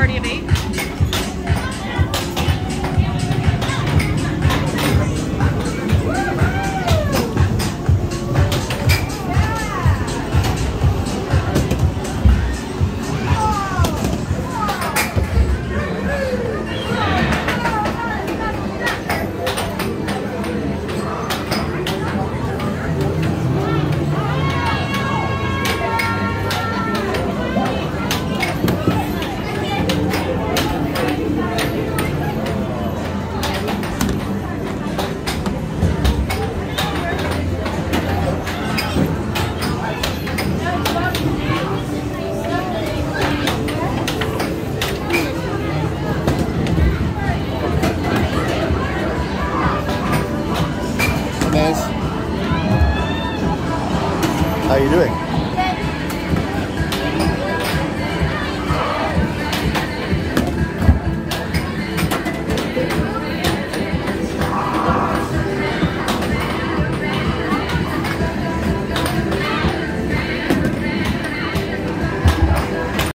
party of eight? Nez. How you doing?